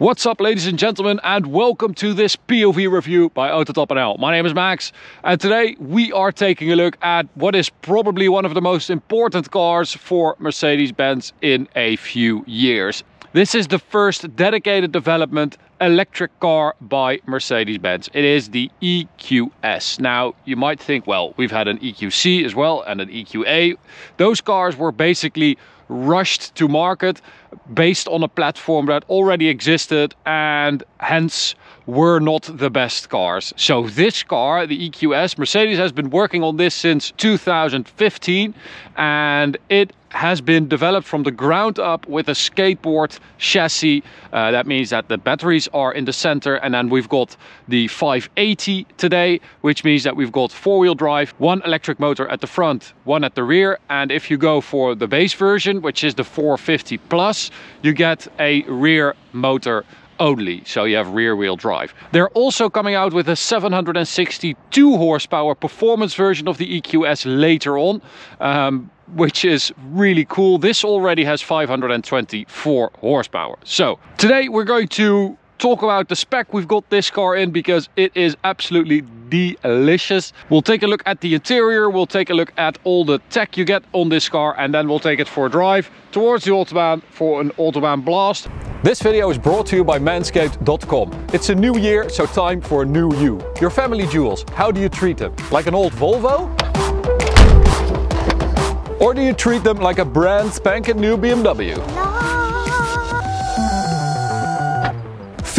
What's up ladies and gentlemen and welcome to this POV review by Autotop NL. My name is Max and today we are taking a look at what is probably one of the most important cars for Mercedes-Benz in a few years. This is the first dedicated development electric car by Mercedes-Benz. It is the EQS. Now, you might think, well, we've had an EQC as well and an EQA. Those cars were basically rushed to market based on a platform that already existed and hence were not the best cars. So this car, the EQS, Mercedes has been working on this since 2015 and it has been developed from the ground up with a skateboard chassis. Uh, that means that the batteries are in the center and then we've got the 580 today, which means that we've got four-wheel drive, one electric motor at the front, one at the rear. And if you go for the base version, which is the 450 plus, you get a rear motor only, so you have rear wheel drive. They're also coming out with a 762 horsepower performance version of the EQS later on. Um, which is really cool. This already has 524 horsepower. So today we're going to talk about the spec we've got this car in because it is absolutely delicious. We'll take a look at the interior, we'll take a look at all the tech you get on this car and then we'll take it for a drive towards the Autobahn for an Autobahn blast. This video is brought to you by Manscaped.com. It's a new year, so time for a new you. Your family jewels, how do you treat them? Like an old Volvo? Or do you treat them like a brand spanking new BMW?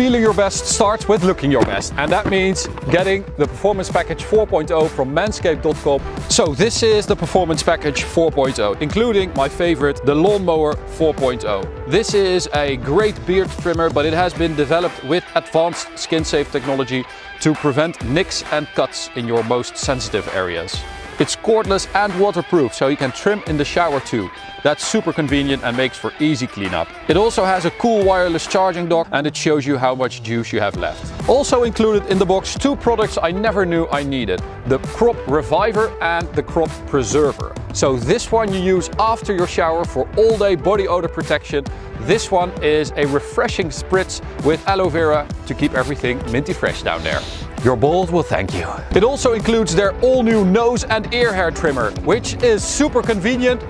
Feeling your best starts with looking your best and that means getting the Performance Package 4.0 from Manscaped.com. So this is the Performance Package 4.0 including my favorite, the Lawnmower 4.0. This is a great beard trimmer but it has been developed with advanced skin safe technology to prevent nicks and cuts in your most sensitive areas. It's cordless and waterproof, so you can trim in the shower too. That's super convenient and makes for easy cleanup. It also has a cool wireless charging dock and it shows you how much juice you have left. Also included in the box two products I never knew I needed. The Crop Reviver and the Crop Preserver. So this one you use after your shower for all day body odor protection. This one is a refreshing spritz with aloe vera to keep everything minty fresh down there. Your balls will thank you. It also includes their all new nose and ear hair trimmer, which is super convenient.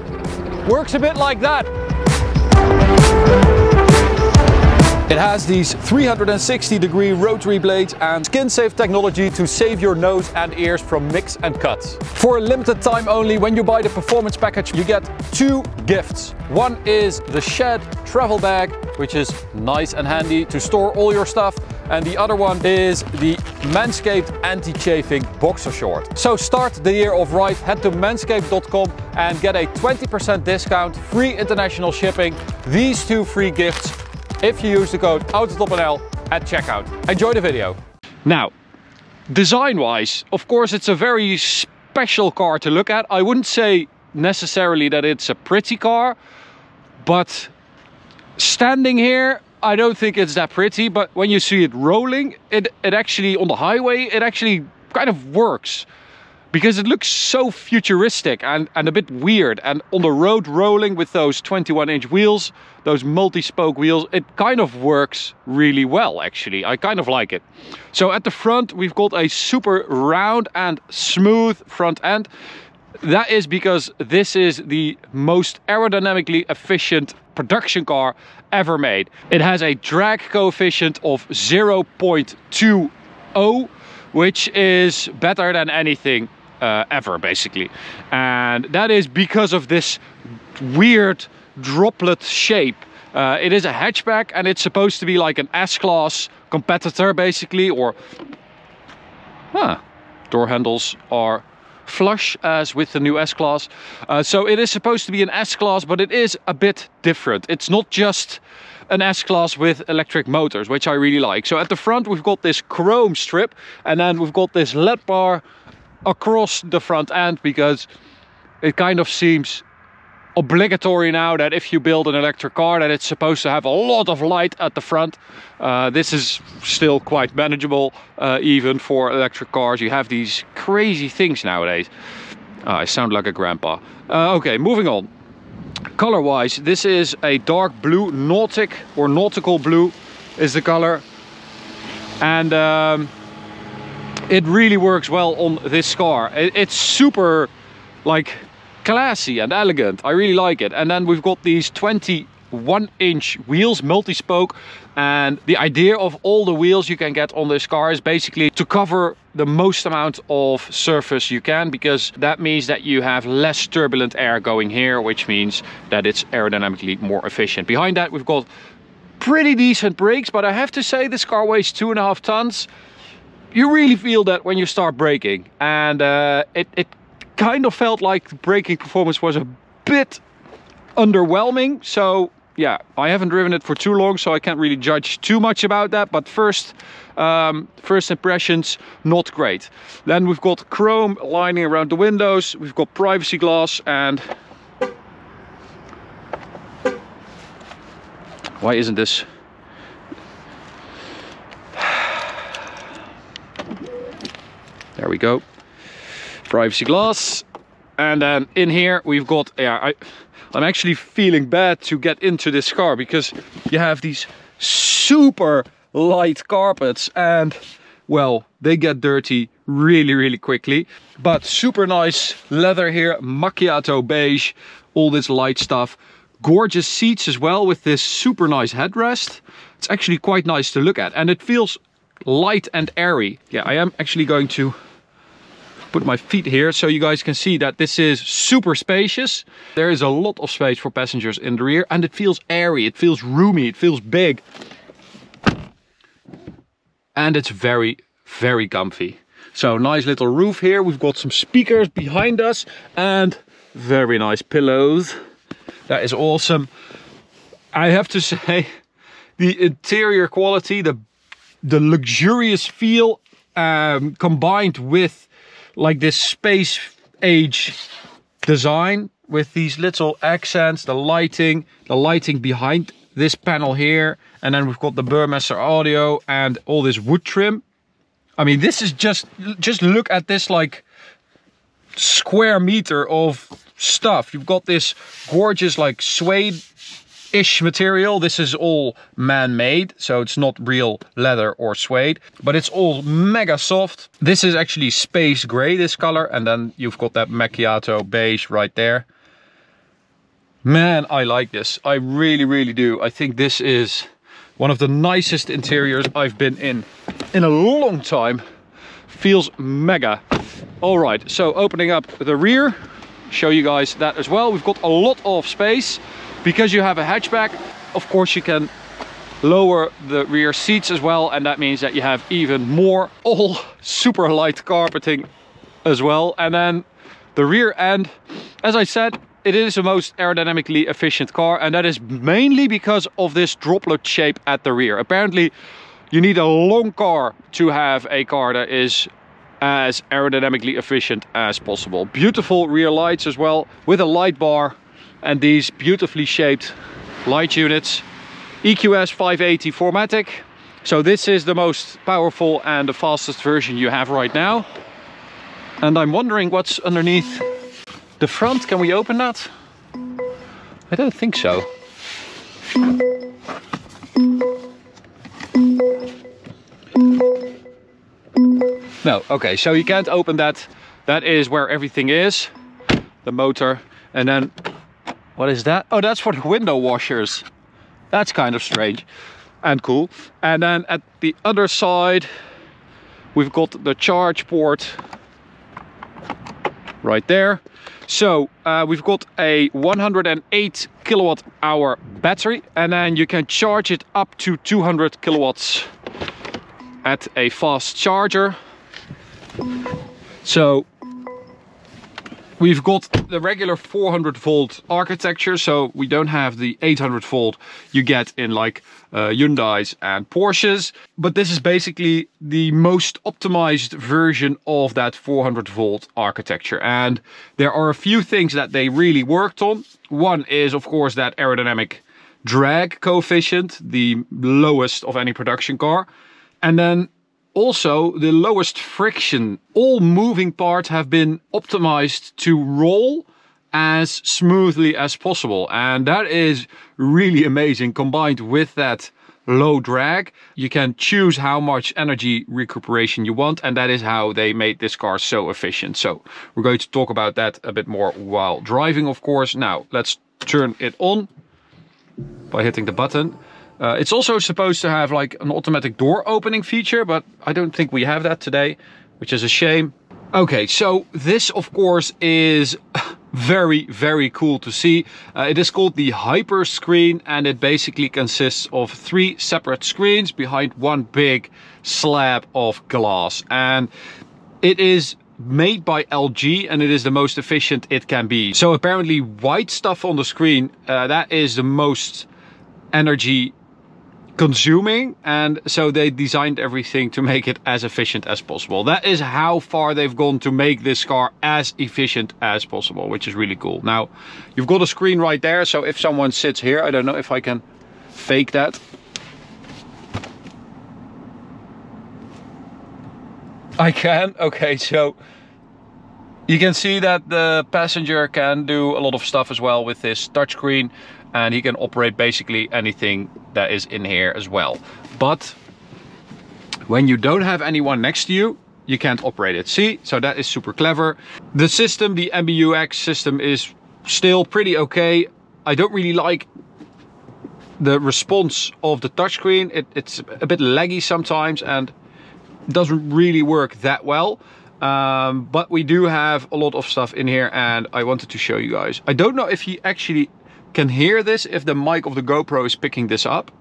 Works a bit like that. It has these 360 degree rotary blades and skin safe technology to save your nose and ears from nicks and cuts. For a limited time only, when you buy the performance package, you get two gifts. One is the Shed travel bag, which is nice and handy to store all your stuff. And the other one is the Manscaped anti-chafing boxer short. So start the year off right, head to manscaped.com and get a 20% discount, free international shipping, these two free gifts if you use the code AUTOTOPNL at checkout. Enjoy the video. Now, design-wise, of course, it's a very special car to look at. I wouldn't say necessarily that it's a pretty car, but standing here, I don't think it's that pretty, but when you see it rolling, it, it actually, on the highway, it actually kind of works because it looks so futuristic and, and a bit weird. And on the road rolling with those 21 inch wheels, those multi-spoke wheels, it kind of works really well actually. I kind of like it. So at the front, we've got a super round and smooth front end. That is because this is the most aerodynamically efficient production car ever made. It has a drag coefficient of 0.20 which is better than anything uh, ever basically and that is because of this weird droplet shape uh, it is a hatchback and it's supposed to be like an S-Class competitor basically or huh, door handles are flush as with the new S-Class. Uh, so it is supposed to be an S-Class, but it is a bit different. It's not just an S-Class with electric motors, which I really like. So at the front, we've got this chrome strip and then we've got this LED bar across the front end because it kind of seems obligatory now that if you build an electric car that it's supposed to have a lot of light at the front. Uh, this is still quite manageable uh, even for electric cars. You have these crazy things nowadays. Oh, I sound like a grandpa. Uh, okay moving on. Color wise this is a dark blue nautic or nautical blue is the color. And um, it really works well on this car. It, it's super like classy and elegant. I really like it. And then we've got these 21 inch wheels, multi-spoke. And the idea of all the wheels you can get on this car is basically to cover the most amount of surface you can because that means that you have less turbulent air going here which means that it's aerodynamically more efficient behind that we've got pretty decent brakes but i have to say this car weighs two and a half tons you really feel that when you start braking and uh, it, it kind of felt like the braking performance was a bit underwhelming so yeah, I haven't driven it for too long, so I can't really judge too much about that. But first, um, first impressions, not great. Then we've got chrome lining around the windows. We've got privacy glass and... Why isn't this... There we go. Privacy glass. And then in here we've got... Yeah, I, I'm actually feeling bad to get into this car because you have these super light carpets and well they get dirty really really quickly. But super nice leather here macchiato beige all this light stuff. Gorgeous seats as well with this super nice headrest. It's actually quite nice to look at. And it feels light and airy. Yeah i am actually going to put my feet here so you guys can see that this is super spacious. There is a lot of space for passengers in the rear and it feels airy, it feels roomy, it feels big. And it's very, very comfy. So nice little roof here. We've got some speakers behind us and very nice pillows. That is awesome. I have to say, the interior quality, the the luxurious feel um, combined with like this space age design with these little accents, the lighting, the lighting behind this panel here. And then we've got the Burmester audio and all this wood trim. I mean, this is just, just look at this like square meter of stuff. You've got this gorgeous like suede ish material. This is all man-made, so it's not real leather or suede, but it's all mega soft. This is actually space gray, this color, and then you've got that macchiato beige right there. Man, I like this. I really, really do. I think this is one of the nicest interiors I've been in in a long time. Feels mega. All right, so opening up the rear, show you guys that as well. We've got a lot of space. Because you have a hatchback, of course you can lower the rear seats as well and that means that you have even more all super light carpeting as well. And then the rear end as I said it is the most aerodynamically efficient car and that is mainly because of this droplet shape at the rear. Apparently you need a long car to have a car that is as aerodynamically efficient as possible. Beautiful rear lights as well with a light bar and these beautifully shaped light units. EQS 580 4MATIC so this is the most powerful and the fastest version you have right now. And I'm wondering what's underneath the front. Can we open that? I don't think so. No okay so you can't open that. That is where everything is the motor and then what is that? Oh, that's for the window washers. That's kind of strange and cool. And then at the other side, we've got the charge port right there. So uh, we've got a 108 kilowatt hour battery and then you can charge it up to 200 kilowatts at a fast charger. So We've got the regular 400 volt architecture, so we don't have the 800 volt you get in like uh, Hyundai's and Porsches. But this is basically the most optimized version of that 400 volt architecture. And there are a few things that they really worked on. One is of course that aerodynamic drag coefficient, the lowest of any production car. And then also, the lowest friction. All moving parts have been optimized to roll as smoothly as possible. And that is really amazing combined with that low drag. You can choose how much energy recuperation you want and that is how they made this car so efficient. So we're going to talk about that a bit more while driving of course. Now let's turn it on by hitting the button. Uh, it's also supposed to have like an automatic door opening feature, but I don't think we have that today, which is a shame. Okay, so this of course is very, very cool to see. Uh, it is called the Hyper Screen and it basically consists of three separate screens behind one big slab of glass. And it is made by LG and it is the most efficient it can be. So apparently white stuff on the screen, uh, that is the most energy consuming and so they designed everything to make it as efficient as possible. That is how far they've gone to make this car as efficient as possible, which is really cool. Now, you've got a screen right there, so if someone sits here, I don't know if I can fake that. I can, okay, so you can see that the passenger can do a lot of stuff as well with this touchscreen and he can operate basically anything that is in here as well. But when you don't have anyone next to you, you can't operate it. See, so that is super clever. The system, the MBUX system is still pretty okay. I don't really like the response of the touchscreen. It, it's a bit laggy sometimes and doesn't really work that well. Um, but we do have a lot of stuff in here and I wanted to show you guys. I don't know if he actually can hear this if the mic of the GoPro is picking this up.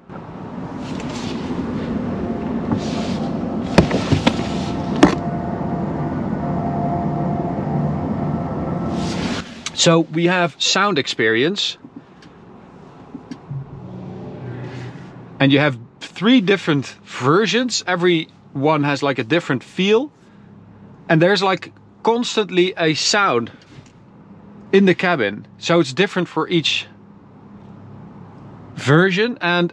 So we have sound experience. And you have three different versions. Every one has like a different feel. And there's like constantly a sound in the cabin. So it's different for each version and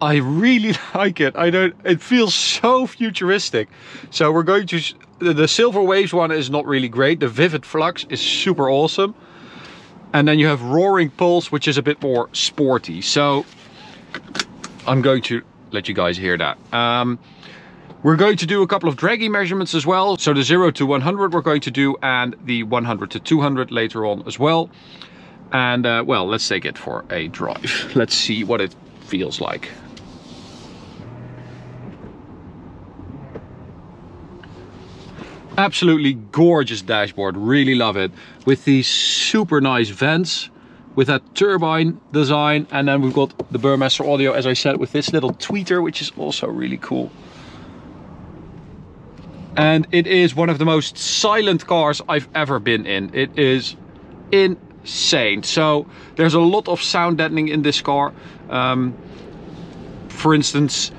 I really like it. I don't, it feels so futuristic. So we're going to, the Silver Waves one is not really great. The Vivid Flux is super awesome. And then you have Roaring Pulse, which is a bit more sporty. So I'm going to let you guys hear that. Um, we're going to do a couple of Dragy measurements as well. So the 0 to 100 we're going to do and the 100 to 200 later on as well. And uh, well, let's take it for a drive. Let's see what it feels like. Absolutely gorgeous dashboard, really love it. With these super nice vents, with that turbine design. And then we've got the Burmester audio, as I said, with this little tweeter, which is also really cool. And it is one of the most silent cars I've ever been in. It is in insane. So there's a lot of sound deadening in this car. Um, for instance,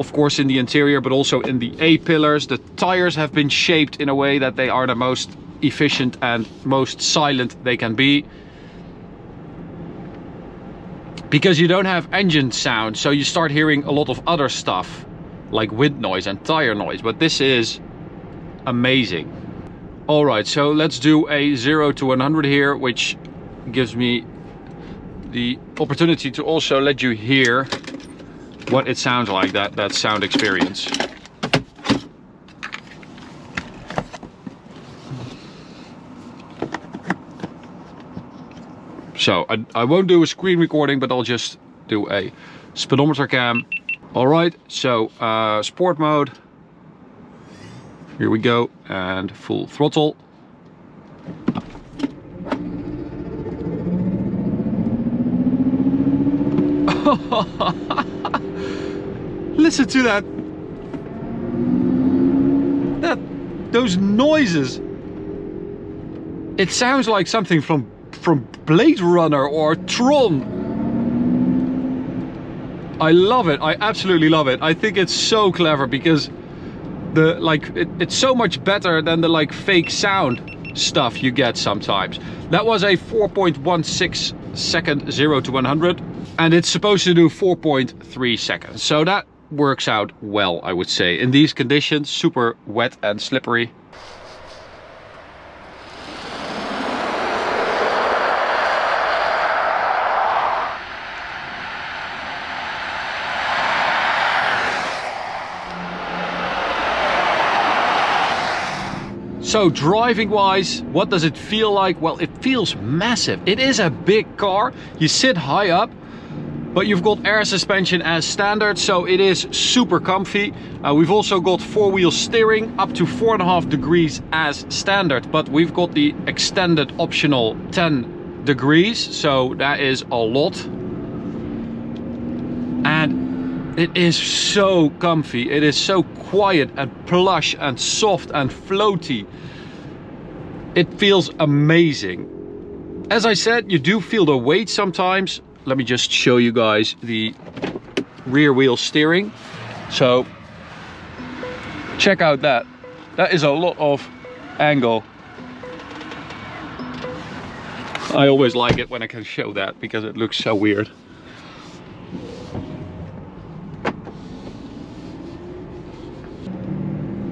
of course in the interior, but also in the A-pillars. The tires have been shaped in a way that they are the most efficient and most silent they can be. Because you don't have engine sound, so you start hearing a lot of other stuff, like wind noise and tire noise. But this is amazing. All right, so let's do a 0 to 100 here, which gives me the opportunity to also let you hear what it sounds like, that, that sound experience. So I, I won't do a screen recording, but I'll just do a speedometer cam. All right, so uh, sport mode. Here we go, and full throttle. Listen to that. That those noises. It sounds like something from from Blade Runner or Tron. I love it. I absolutely love it. I think it's so clever because the like it, it's so much better than the like fake sound stuff you get sometimes. That was a 4.16 second 0 to 100 and it's supposed to do 4.3 seconds. So that works out well, I would say. In these conditions, super wet and slippery. So driving wise, what does it feel like? Well, it feels massive. It is a big car. You sit high up but you've got air suspension as standard, so it is super comfy. Uh, we've also got four-wheel steering up to four and a half degrees as standard, but we've got the extended optional 10 degrees, so that is a lot. And it is so comfy. It is so quiet and plush and soft and floaty. It feels amazing. As I said, you do feel the weight sometimes. Let me just show you guys the rear wheel steering. So check out that. That is a lot of angle. I always like it when I can show that because it looks so weird.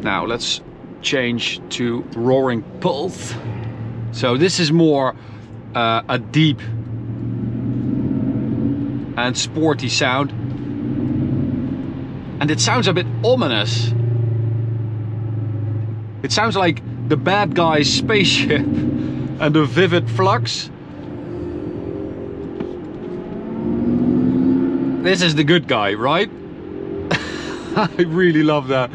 Now let's change to Roaring Pulse. So this is more uh, a deep and sporty sound. And it sounds a bit ominous. It sounds like the bad guy's spaceship and the vivid flux. This is the good guy, right? I really love that.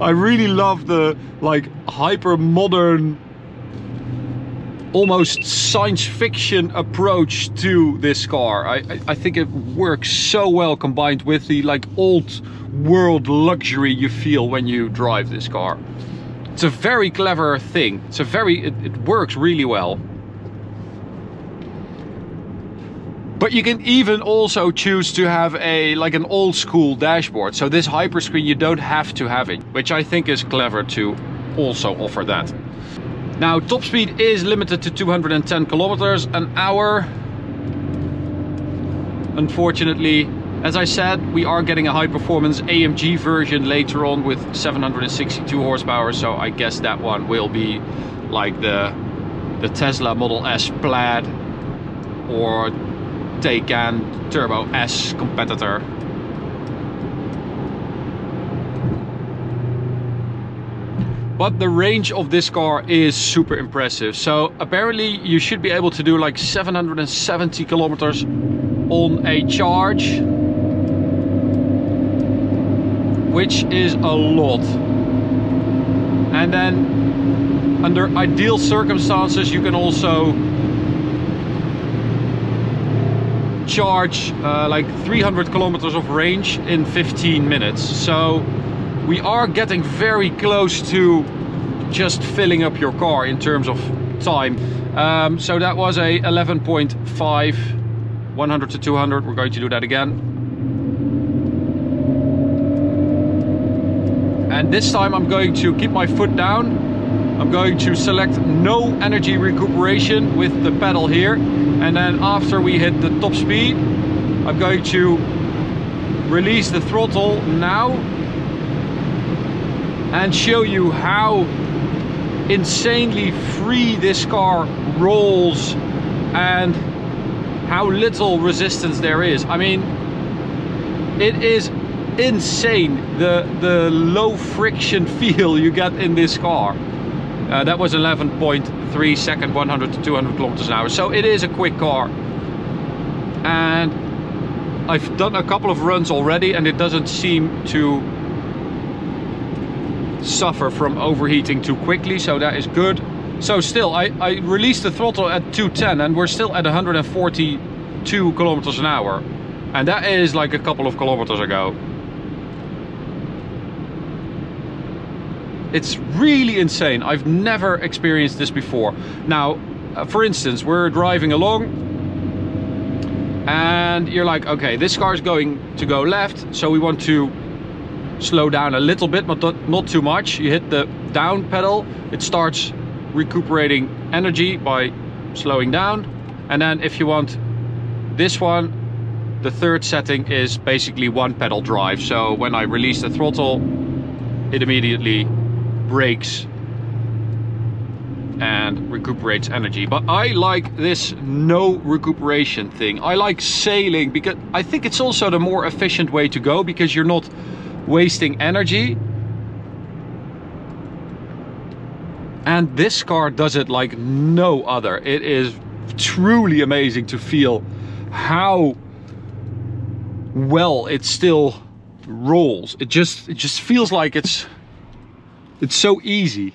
I really love the like hyper modern almost science fiction approach to this car. I, I, I, think it works so well combined with the like old world luxury you feel when you drive this car. It's a very clever thing. It's a very, it, it works really well. But you can even also choose to have a like an old school dashboard. So this hyperscreen you don't have to have it, which I think is clever to also offer that. Now top speed is limited to 210 kilometers an hour. Unfortunately, as I said, we are getting a high performance AMG version later on with 762 horsepower. So I guess that one will be like the, the Tesla Model S Plaid or Taycan Turbo S competitor. But the range of this car is super impressive. So apparently you should be able to do like 770 kilometers on a charge. Which is a lot. And then under ideal circumstances you can also charge uh, like 300 kilometers of range in 15 minutes. So we are getting very close to just filling up your car in terms of time. Um, so that was a 11.5, 100 to 200. We're going to do that again. And this time I'm going to keep my foot down I'm going to select no energy recuperation with the pedal here. And then after we hit the top speed, I'm going to release the throttle now and show you how insanely free this car rolls and how little resistance there is. I mean, it is insane the the low friction feel you get in this car. Uh, that was 11.3 second, 100 to 200 kilometers an hour. So it is a quick car. And I've done a couple of runs already and it doesn't seem to suffer from overheating too quickly. So that is good. So still, I, I released the throttle at 210 and we're still at 142 kilometers an hour. And that is like a couple of kilometers ago. It's really insane. I've never experienced this before. Now, uh, for instance, we're driving along and you're like, okay, this car is going to go left, so we want to slow down a little bit, but not too much. You hit the down pedal, it starts recuperating energy by slowing down. And then if you want this one, the third setting is basically one pedal drive. So when I release the throttle, it immediately brakes and recuperates energy. But I like this no recuperation thing. I like sailing because I think it's also the more efficient way to go because you're not wasting energy. And this car does it like no other. It is truly amazing to feel how well it still rolls. It just it just feels like it's it's so easy.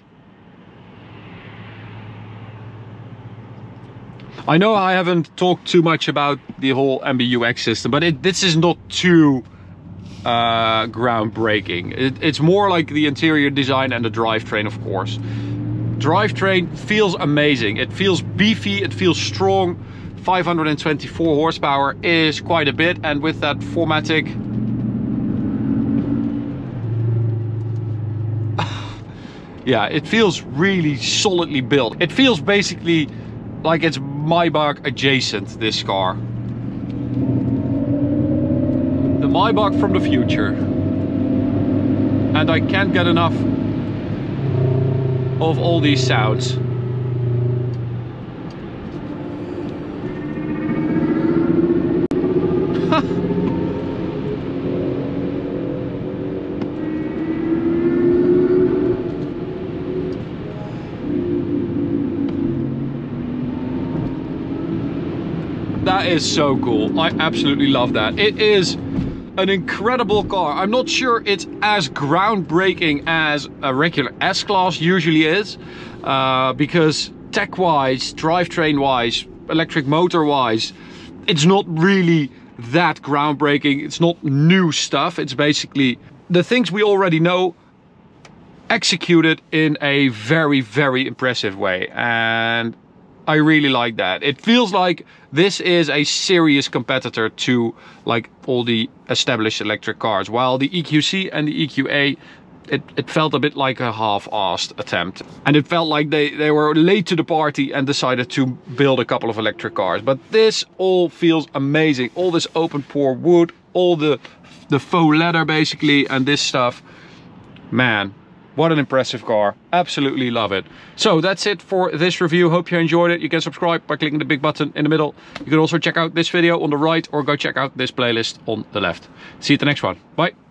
I know I haven't talked too much about the whole MBUX system, but it, this is not too uh, groundbreaking. It, it's more like the interior design and the drivetrain, of course. Drivetrain feels amazing. It feels beefy, it feels strong. 524 horsepower is quite a bit, and with that 4MATIC yeah, it feels really solidly built. It feels basically like it's Maybach adjacent, this car. The Maybach from the future. And I can't get enough of all these sounds. that is so cool. I absolutely love that. It is an incredible car. I'm not sure it's as groundbreaking as a regular S-Class usually is, uh, because tech-wise, drivetrain-wise, electric motor-wise, it's not really that groundbreaking. It's not new stuff. It's basically the things we already know executed in a very, very impressive way. And I really like that. It feels like this is a serious competitor to like all the established electric cars. While the EQC and the EQA it, it felt a bit like a half-assed attempt. And it felt like they, they were late to the party and decided to build a couple of electric cars. But this all feels amazing. All this open pore wood, all the, the faux leather basically, and this stuff. Man, what an impressive car. Absolutely love it. So that's it for this review. Hope you enjoyed it. You can subscribe by clicking the big button in the middle. You can also check out this video on the right or go check out this playlist on the left. See you at the next one. Bye.